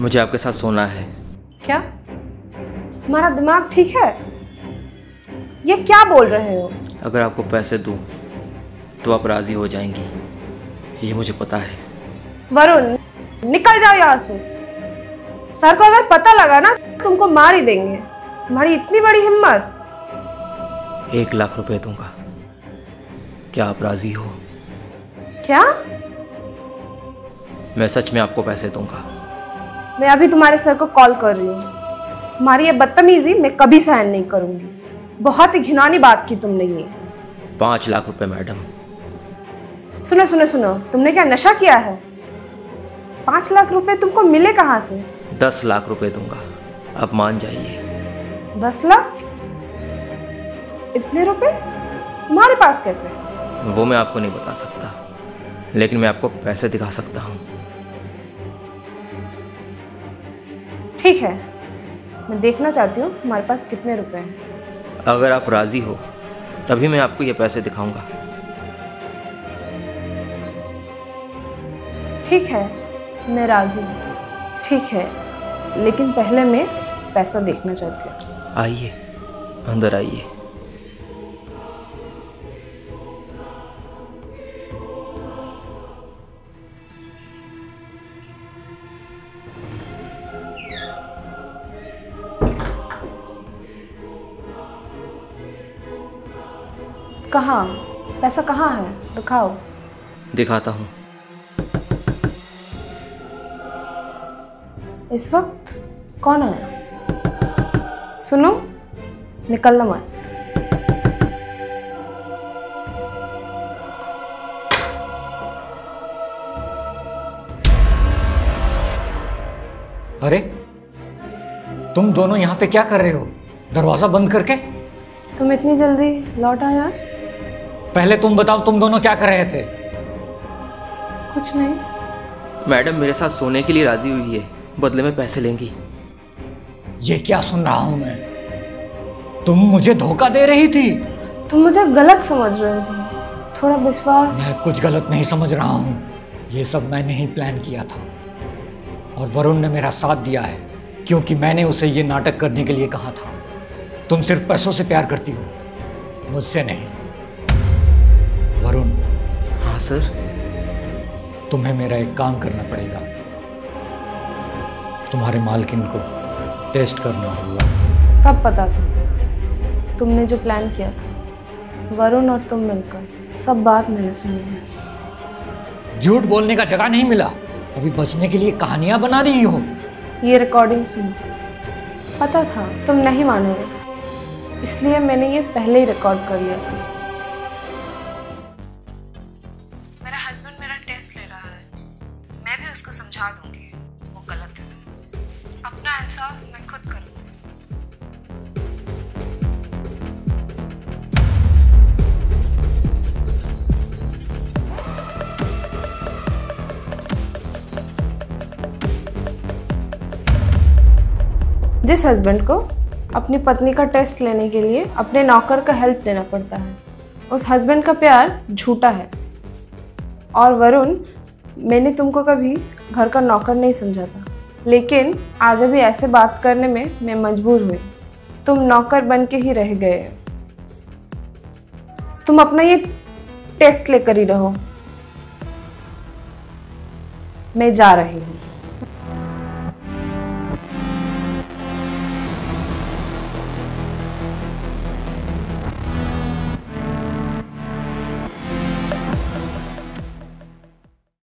मुझे आपके साथ सोना है। क्या? तुम्हारा दिमाग ठीक है? ये क्या बोल रहे हो? अगर आपको पैसे दूँ तो आप राज़ी हो जाएँगी। ये मुझे पता है। वरुण निकल जाओ यहाँ से। सर को अगर पता लगा ना तुमको मार ही देंगे। तुम्हारी इतनी बड़ी हिम्मत। एक लाख रुपए दूँगा। क्या आप राज़ी हो? क्या? मैं सच में आपको पैसे दूँगा। मैं अभी तुम्हारे सर को कॉल कर रही हूँ। तुम्हारी ये बदतमीजी मैं कभी सहन नहीं करूँगी। बहुत ही घिनौनी बात की तुमने ये। पाँच लाख रुपए मैडम। सुनो सुनो सुनो तुमने क्या नशा किया है? पाँच लाख रुपए तुमको मिले कहाँ से? दस लाख रुपए दूँगा। आप मान जाइए। दस लाख? इतने रुपए? तुम्हारे पास कैसे? वो मैं आपको नहीं बता सकता लेकिन मैं आपको पैसे दिखा सकता हूँ। ठीक है। मैं देखना चाहती हूँ तुम्हारे पास कितने रुपए हैं। अगर आप राज़ी हो तभी मैं आपको ये पैसे दिखाऊँगा। ठीक है मैं राज़ी हूँ। ठीक है लेकिन पहले मैं पैसा देखना चाहती हूँ। आइए अंदर आइए। कहाँ? पैसा कहाँ है? दिखाओ। दिखाता हूँ। इस वक्त कौन आया सुनो निकलना मत। अरे तुम दोनों यहाँ पे क्या कर रहे हो? दरवाज़ा बंद करके? तुम इतनी जल्दी लौट आए आज? पहले तुम बताओ तुम दोनों क्या कर रहे थे? कुछ नहीं। मैडम मेरे साथ सोने के लिए राज़ी हुई है। बदले में पैसे लेंगी। ये क्या सुन रहा हूँ मैं? तुम मुझे धोखा दे रही थी। तुम मुझे गलत समझ रहे हो। थोड़ा विश्वास। मैं कुछ गलत नहीं समझ रहा हूँ। ये सब मैंने ही प्लान किया था। और वरुण ने मेरा साथ दिया है क्योंकि मैंने उसे ये नाटक करने के लिए कहा था। तुम सिर्फ़ पैसों से प्यार करती हो मुझसे नहीं। वरुण। हाँ सर। तुम्हें मेरा एक काम करना पड़ेगा। तुम्हारे मालकिन को टेस्ट करना होगा। सब पता था। तुमने जो प्लान किया था वरुण और तुम मिलकर सब बात मैंने सुनी है। झूठ बोलने का जगह नहीं मिला। अभी बचने के लिए कहानियाँ बना रही हो। ये रिकॉर्डिंग सुनो। पता था तुम नहीं मानोगे। इसलिए मैंने ये पहले ही रिकॉर्ड कर लिया था। मेरा हस्बैंड मेरा टेस्ट ले रहा है। मैं भी उसको समझा दूँगी। वो गलत है। अपना इंसाफ मैं खुद करूँगी जिस हस्बैंड को अपनी पत्नी का टेस्ट लेने के लिए अपने नौकर का हेल्प देना पड़ता है, उस हस्बैंड का प्यार झूठा है। और वरुण, मैंने तुमको कभी घर का नौकर नहीं समझा था। लेकिन आज अभी ऐसे बात करने में मैं मजबूर हुई। तुम नौकर बन के ही रह गए। तुम अपना ये टेस्ट लेकर ही रहो। मैं जा रही हूँ।